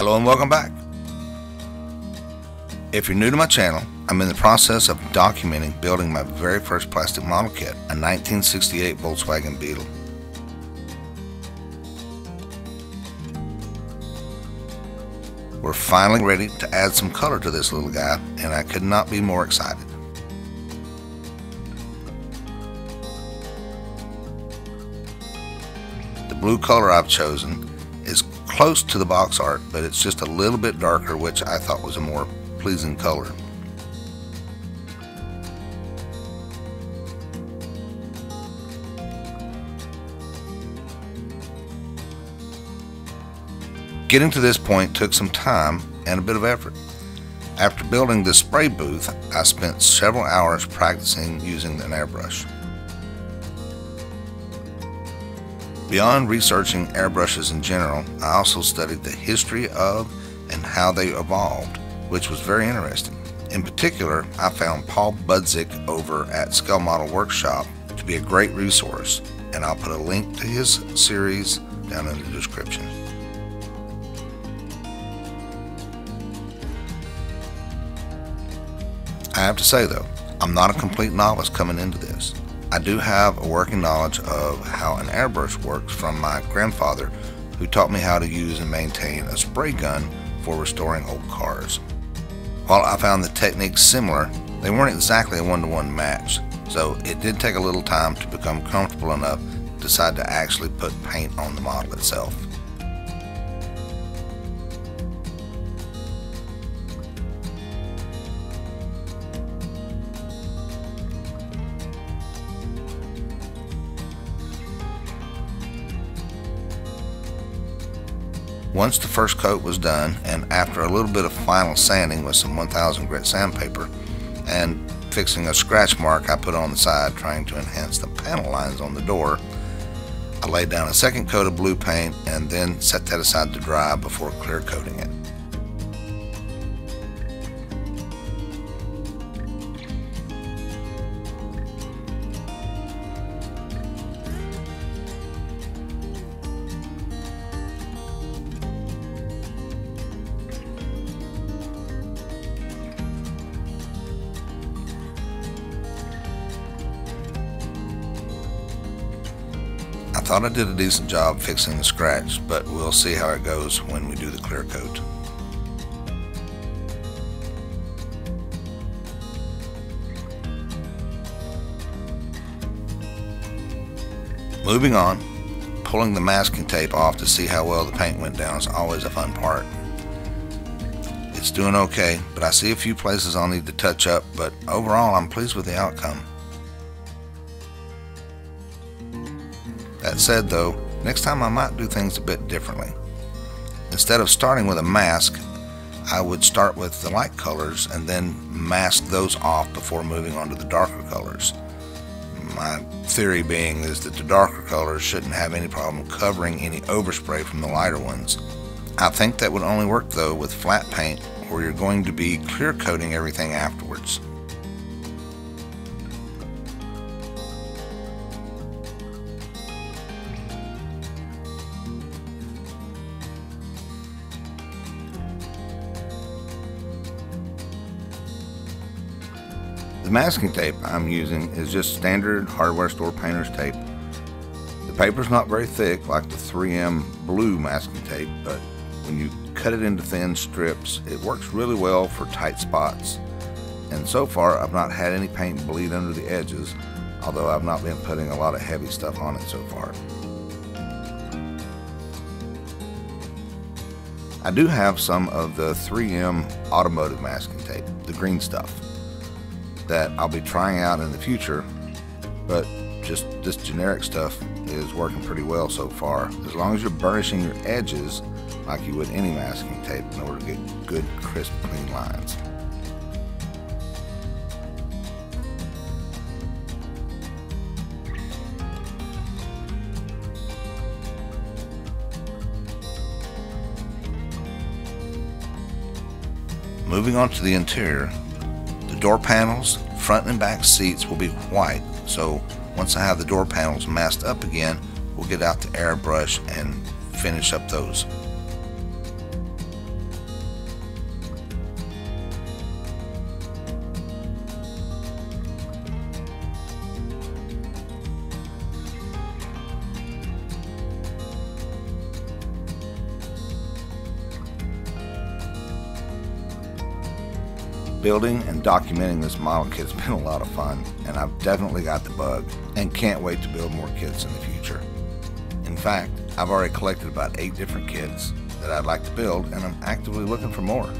Hello and welcome back. If you're new to my channel, I'm in the process of documenting building my very first plastic model kit, a 1968 Volkswagen Beetle. We're finally ready to add some color to this little guy, and I could not be more excited. The blue color I've chosen close to the box art, but it's just a little bit darker, which I thought was a more pleasing color. Getting to this point took some time and a bit of effort. After building the spray booth, I spent several hours practicing using an airbrush. Beyond researching airbrushes in general, I also studied the history of and how they evolved, which was very interesting. In particular, I found Paul Budzik over at Scale Model Workshop to be a great resource, and I'll put a link to his series down in the description. I have to say though, I'm not a complete novice coming into this. I do have a working knowledge of how an airbrush works from my grandfather who taught me how to use and maintain a spray gun for restoring old cars. While I found the techniques similar, they weren't exactly a one-to-one -one match, so it did take a little time to become comfortable enough to decide to actually put paint on the model itself. Once the first coat was done, and after a little bit of final sanding with some 1000 grit sandpaper, and fixing a scratch mark I put on the side trying to enhance the panel lines on the door, I laid down a second coat of blue paint and then set that aside to dry before clear coating it. Thought I did a decent job fixing the scratch, but we'll see how it goes when we do the clear coat. Moving on, pulling the masking tape off to see how well the paint went down is always a fun part. It's doing okay, but I see a few places I'll need to touch up, but overall I'm pleased with the outcome. That said though, next time I might do things a bit differently. Instead of starting with a mask, I would start with the light colors and then mask those off before moving on to the darker colors. My theory being is that the darker colors shouldn't have any problem covering any overspray from the lighter ones. I think that would only work though with flat paint where you're going to be clear coating everything afterwards. The masking tape I'm using is just standard hardware store painter's tape. The paper's not very thick like the 3M blue masking tape, but when you cut it into thin strips, it works really well for tight spots. And so far, I've not had any paint bleed under the edges, although I've not been putting a lot of heavy stuff on it so far. I do have some of the 3M automotive masking tape, the green stuff that I'll be trying out in the future, but just this generic stuff is working pretty well so far. As long as you're burnishing your edges like you would any masking tape in order to get good, crisp, clean lines. Moving on to the interior, door panels, front and back seats will be white, so once I have the door panels masked up again, we'll get out the airbrush and finish up those. Building and documenting this model kit's been a lot of fun, and I've definitely got the bug and can't wait to build more kits in the future. In fact, I've already collected about eight different kits that I'd like to build, and I'm actively looking for more.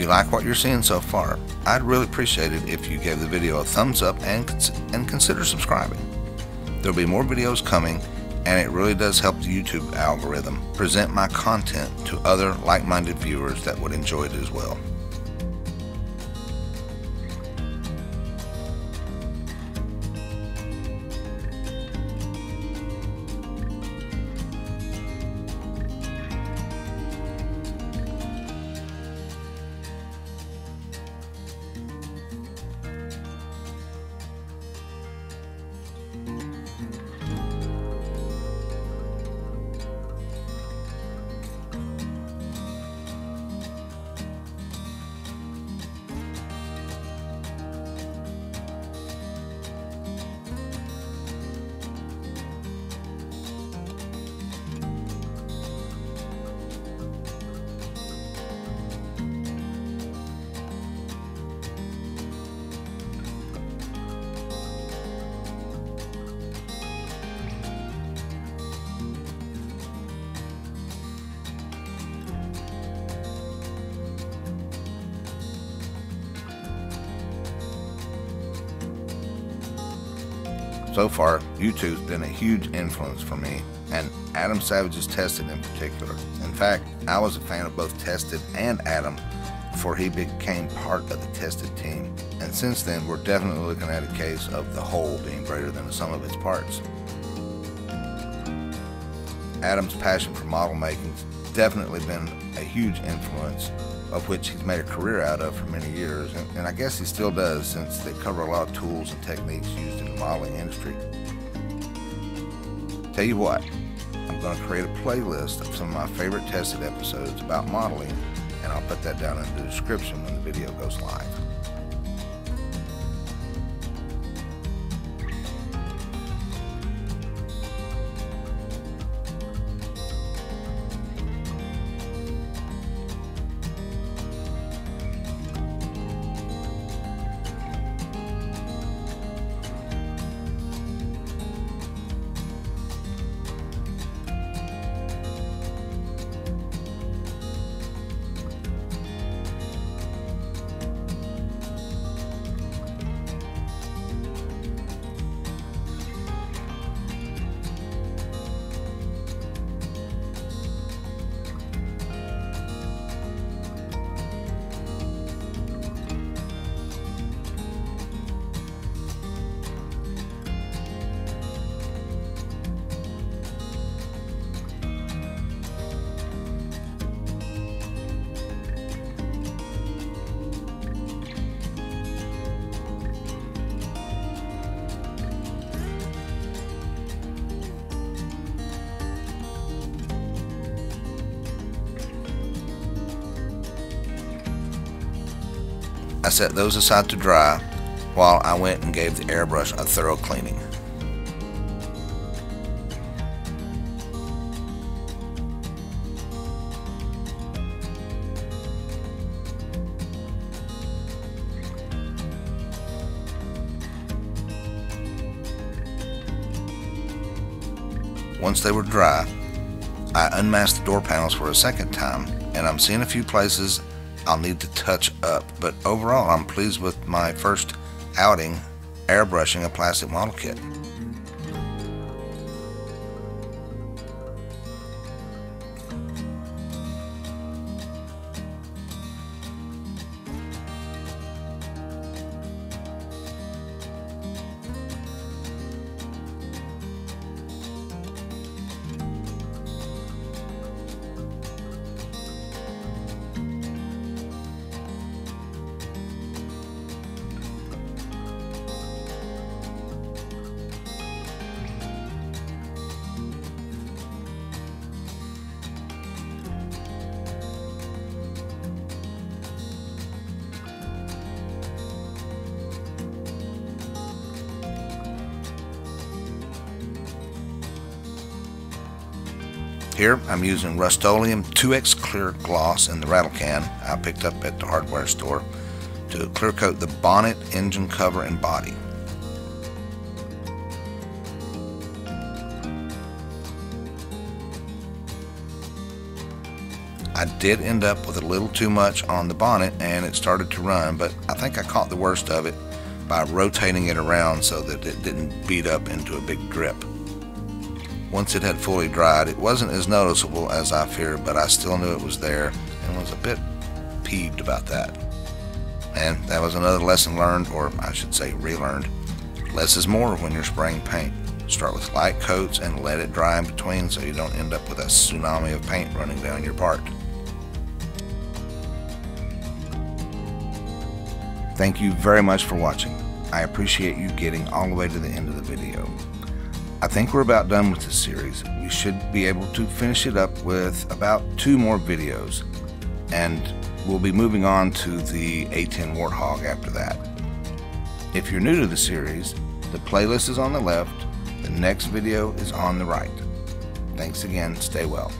You like what you're seeing so far, I'd really appreciate it if you gave the video a thumbs up and, and consider subscribing. There'll be more videos coming and it really does help the YouTube algorithm present my content to other like-minded viewers that would enjoy it as well. So far, YouTube's been a huge influence for me, and Adam Savage's Tested in particular. In fact, I was a fan of both Tested and Adam before he became part of the Tested team. And since then, we're definitely looking at a case of the whole being greater than the sum of its parts. Adam's passion for model making definitely been a huge influence of which he's made a career out of for many years, and, and I guess he still does since they cover a lot of tools and techniques used in the modeling industry. Tell you what, I'm going to create a playlist of some of my favorite tested episodes about modeling, and I'll put that down in the description when the video goes live. I set those aside to dry while I went and gave the airbrush a thorough cleaning. Once they were dry, I unmasked the door panels for a second time and I'm seeing a few places I'll need to touch up, but overall I'm pleased with my first outing airbrushing a plastic model kit. Here I'm using Rust-Oleum 2X Clear Gloss in the rattle can I picked up at the hardware store to clear coat the bonnet, engine cover, and body. I did end up with a little too much on the bonnet and it started to run, but I think I caught the worst of it by rotating it around so that it didn't beat up into a big grip. Once it had fully dried, it wasn't as noticeable as I feared, but I still knew it was there and was a bit peeved about that. And that was another lesson learned, or I should say relearned. Less is more when you're spraying paint. Start with light coats and let it dry in between so you don't end up with a tsunami of paint running down your part. Thank you very much for watching. I appreciate you getting all the way to the end of the video. I think we're about done with this series. We should be able to finish it up with about two more videos. And we'll be moving on to the A10 Warthog after that. If you're new to the series, the playlist is on the left, the next video is on the right. Thanks again, stay well.